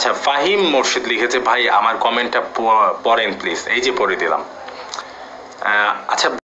আচ্ছা ফাহিম মুর্শিদ লিখেছে ভাই আমার কমেন্টটা পড়েন প্লিজ এই যে পড়ে দিলাম। আহ, আচ্ছা